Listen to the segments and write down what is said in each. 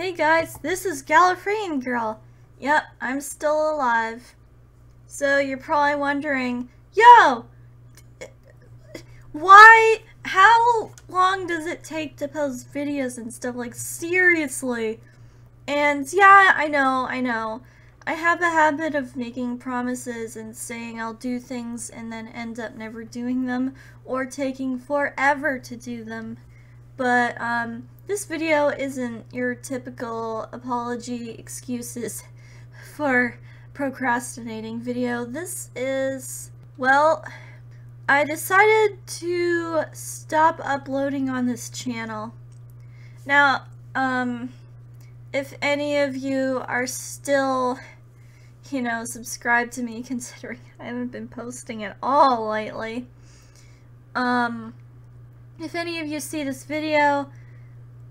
Hey guys, this is Gallifreyan Girl. Yep, I'm still alive. So you're probably wondering, yo, why, how long does it take to post videos and stuff? Like, seriously. And yeah, I know, I know. I have a habit of making promises and saying I'll do things and then end up never doing them or taking forever to do them. But um, this video isn't your typical apology excuses for procrastinating video. This is, well, I decided to stop uploading on this channel. Now, um, if any of you are still, you know, subscribed to me, considering I haven't been posting at all lately, um, if any of you see this video,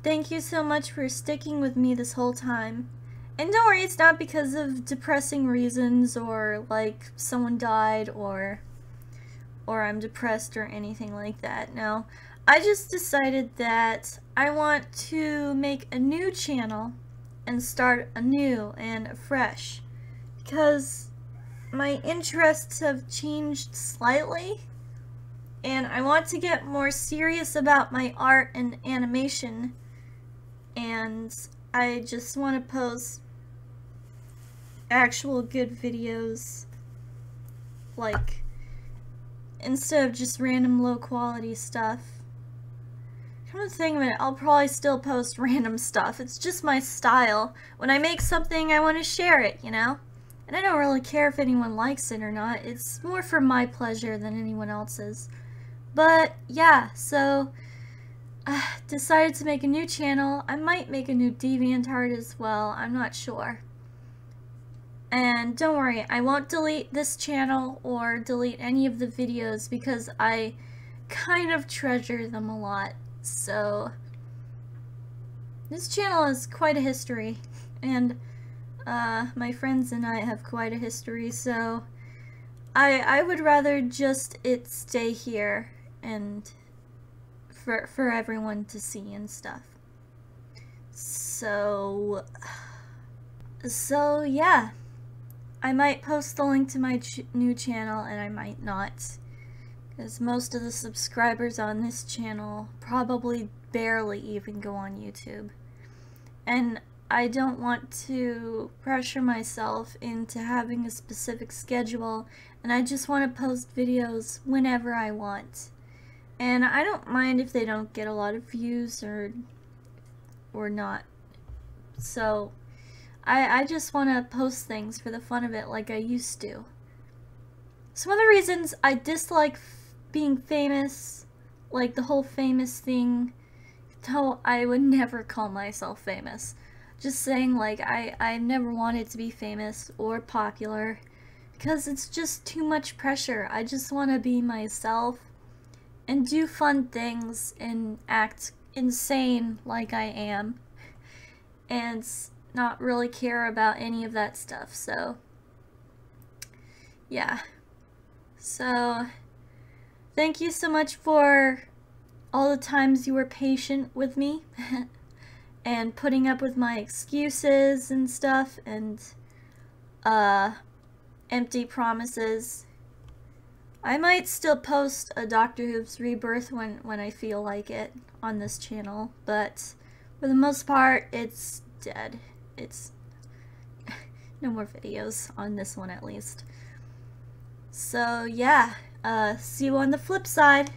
thank you so much for sticking with me this whole time. And don't worry, it's not because of depressing reasons or like someone died or or I'm depressed or anything like that. No, I just decided that I want to make a new channel and start anew and fresh because my interests have changed slightly and I want to get more serious about my art and animation and I just want to post actual good videos like instead of just random low quality stuff Come to think of it, I'll probably still post random stuff. It's just my style. When I make something, I want to share it, you know? And I don't really care if anyone likes it or not. It's more for my pleasure than anyone else's. But yeah, so uh, decided to make a new channel. I might make a new DeviantArt as well. I'm not sure. And don't worry, I won't delete this channel or delete any of the videos because I kind of treasure them a lot. So, this channel has quite a history. And uh, my friends and I have quite a history, so I, I would rather just it stay here and for, for everyone to see and stuff. So, so yeah, I might post the link to my ch new channel and I might not. Because most of the subscribers on this channel probably barely even go on YouTube. And I don't want to pressure myself into having a specific schedule and I just want to post videos whenever I want. And I don't mind if they don't get a lot of views or or not. So I, I just want to post things for the fun of it like I used to. Some of the reasons I dislike being famous, like the whole famous thing, though I would never call myself famous. Just saying like I, I never wanted to be famous or popular because it's just too much pressure. I just want to be myself and do fun things and act insane like I am and not really care about any of that stuff. So, yeah. So, thank you so much for all the times you were patient with me and putting up with my excuses and stuff and uh, empty promises I might still post a Doctor Who's Rebirth when, when I feel like it on this channel, but for the most part, it's dead. It's no more videos on this one at least. So yeah, uh, see you on the flip side.